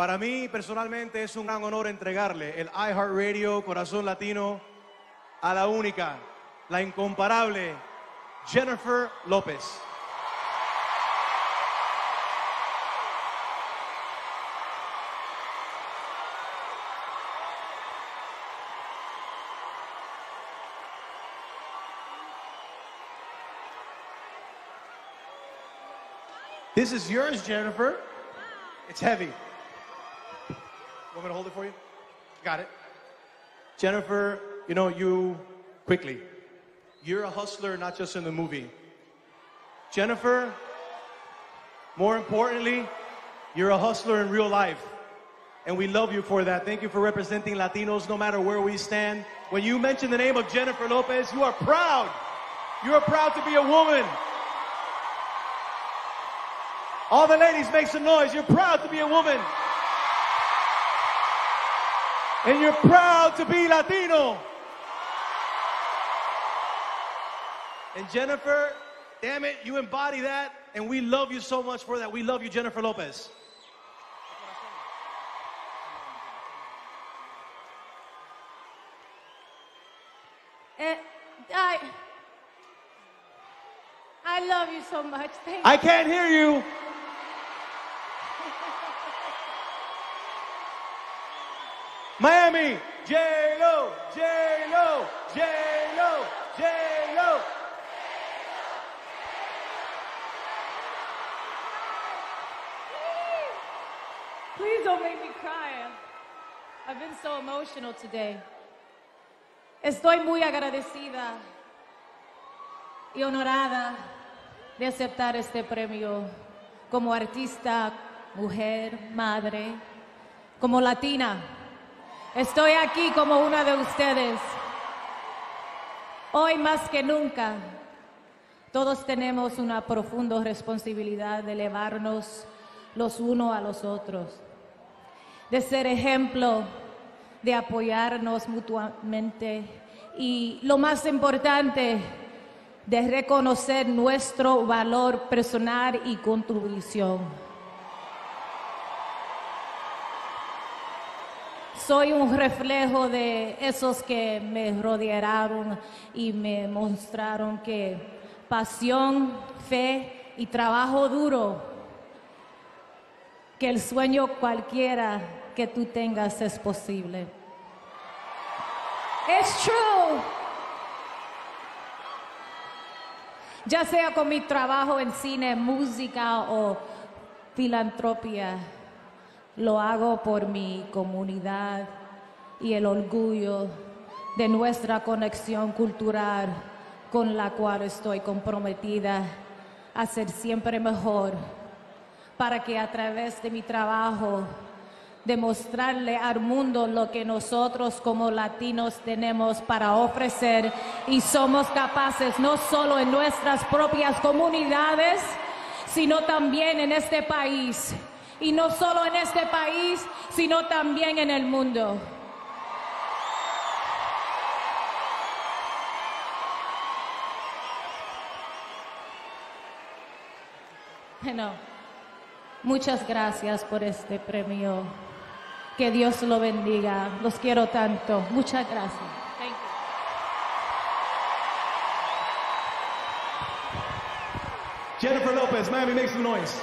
Para mí, personalmente, es un gran honor entregarle el iHeartRadio Corazón Latino a la única, la incomparable Jennifer López. This is yours, Jennifer. It's heavy. Want me to hold it for you? Got it. Jennifer, you know, you, quickly, you're a hustler not just in the movie. Jennifer, more importantly, you're a hustler in real life. And we love you for that. Thank you for representing Latinos no matter where we stand. When you mention the name of Jennifer Lopez, you are proud. You are proud to be a woman. All the ladies make some noise. You're proud to be a woman. And you're proud to be Latino. And Jennifer, damn it, you embody that. And we love you so much for that. We love you, Jennifer Lopez. Eh, I, I love you so much. Thank I can't hear you. Miami, J-Lo, J-Lo, J-Lo, J-Lo. Please don't make me cry. I've been so emotional today. Estoy muy agradecida y honorada de aceptar este premio como artista, mujer, madre, como latina. Estoy aquí como una de ustedes. Hoy más que nunca, todos tenemos una profunda responsabilidad de elevarnos los unos a los otros, de ser ejemplo, de apoyarnos mutuamente y lo más importante, de reconocer nuestro valor personal y contribución. Soy un reflejo de esos que me rodearon y me mostraron que pasión, fe y trabajo duro, que el sueño cualquiera que tú tengas es posible. It's true. Ya sea con mi trabajo en cine, música o filantropía, lo hago por mi comunidad y el orgullo de nuestra conexión cultural con la cual estoy comprometida a ser siempre mejor para que a través de mi trabajo demostrarle al mundo lo que nosotros como latinos tenemos para ofrecer y somos capaces no solo en nuestras propias comunidades, sino también en este país. Y no solo en este país, sino también en el mundo. Bueno, muchas gracias por este premio. Que Dios lo bendiga. Los quiero tanto. Muchas gracias. Thank you. Jennifer Lopez, Miami, make some noise.